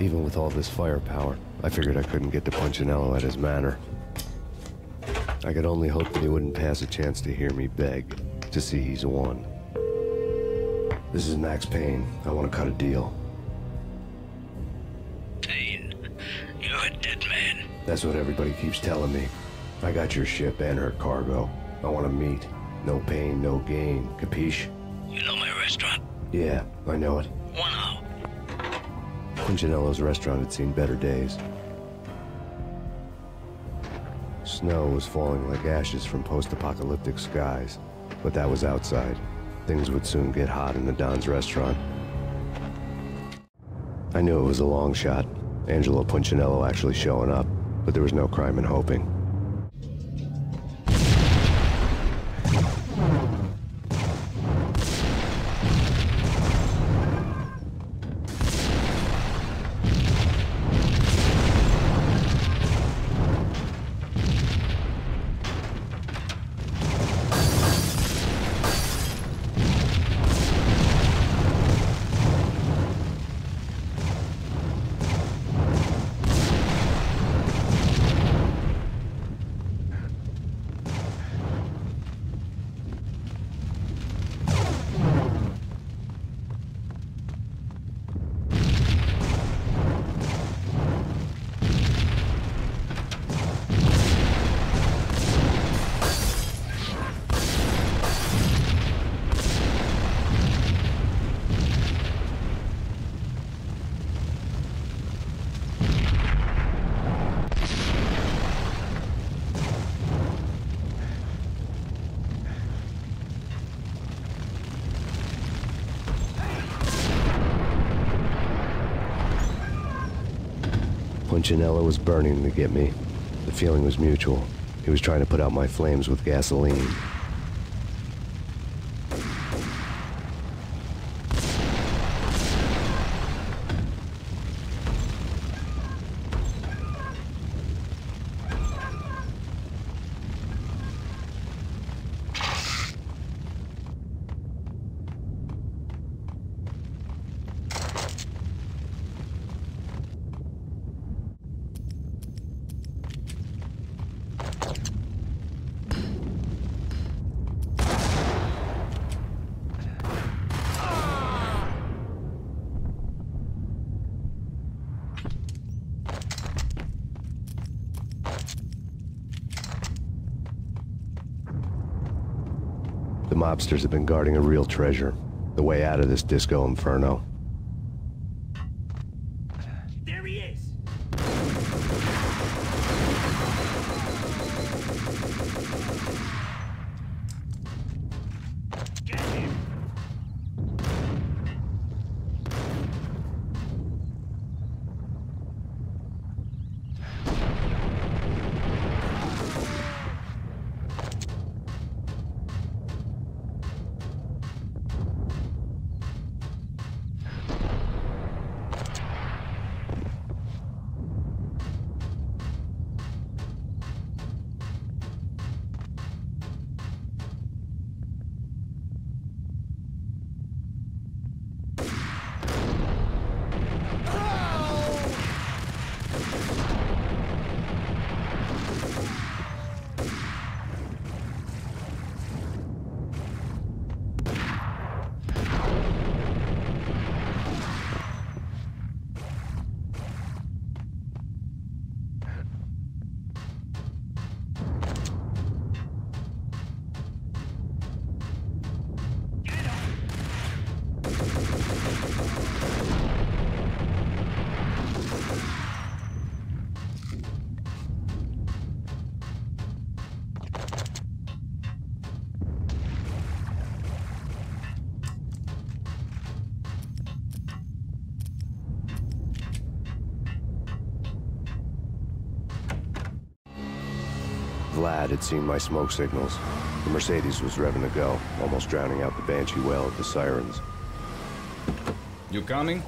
Even with all this firepower, I figured I couldn't get to Punchinello at his manor. I could only hope that he wouldn't pass a chance to hear me beg, to see he's won. This is Max Payne. I want to cut a deal. Payne, you're a dead man. That's what everybody keeps telling me. I got your ship and her cargo. I want to meet. No pain, no gain. Capiche? You know my restaurant? Yeah, I know it. One. Punchinello's restaurant had seen better days. Snow was falling like ashes from post-apocalyptic skies, but that was outside. Things would soon get hot in the Don's restaurant. I knew it was a long shot, Angelo Punchinello actually showing up, but there was no crime in hoping. Punchinello was burning to get me. The feeling was mutual. He was trying to put out my flames with gasoline. The mobsters have been guarding a real treasure. The way out of this disco inferno. There he is! Get him! Vlad had seen my smoke signals. The Mercedes was revving to go, almost drowning out the Banshee well at the sirens. You coming?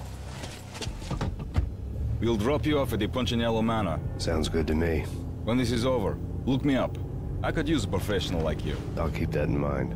We'll drop you off at the Punchinello Manor. Sounds good to me. When this is over, look me up. I could use a professional like you. I'll keep that in mind.